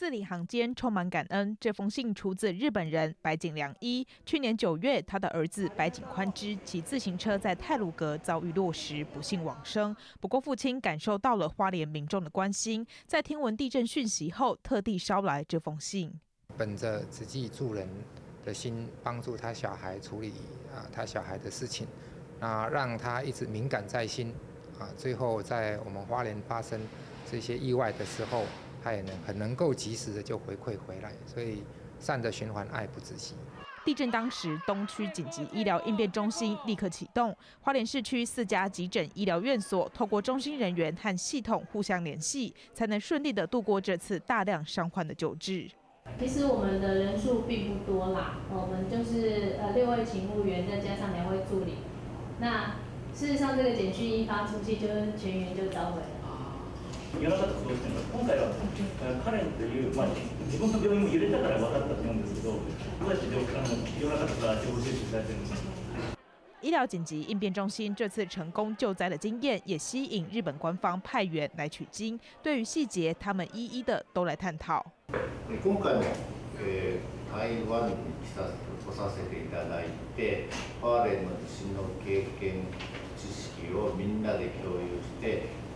字里行间充满感恩。这封信出自日本人白井良一。去年九月，他的儿子白井宽之骑自行车在泰鲁阁遭遇落石，不幸往生。不过，父亲感受到了花莲民众的关心，在听闻地震讯息后，特地捎来这封信。本着慈济助人的心，帮助他小孩处理啊他小孩的事情，啊让他一直敏感在心，啊最后在我们花莲发生这些意外的时候。他也能很能够及时的就回馈回来，所以善的循环，爱不止息。地震当时，东区紧急医疗应变中心立刻启动，花莲市区四家急诊医疗院所透过中心人员和系统互相联系，才能顺利的度过这次大量伤患的救治。其实我们的人数并不多啦，我们就是呃六位勤务员再加上两位助理。那事实上，这个简讯一发出去，就是全员就召回了。夜中とそうして今回はカレンという、まあ、自分の病院も揺れたから分かったと思うんですけど、どうやってあの夜中とか情報収集されてるんですか医疗紧急应变中心这次成功救灾的经验，也吸引日本官方派员来取经。对于细节，他们一一的都来探讨。今回も、えー、台湾に来さ来させていただいて、ハーレンの地震の経験知識をみんなで共有して。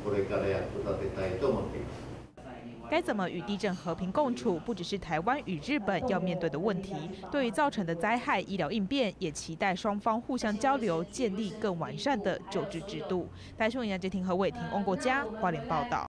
该怎么与地震和平共处，不只是台湾与日本要面对的问题。对于造成的灾害，医疗应变也期待双方互相交流，建立更完善的救治制度。台视新闻杨杰庭和伟庭翁国家花莲报道。